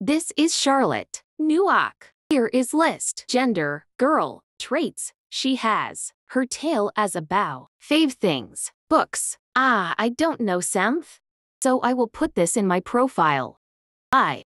This is Charlotte. Nuak. Here is list. Gender, girl, traits, she has. Her tail as a bow. Fave things. Books. Ah, I don't know Semth. So I will put this in my profile. I.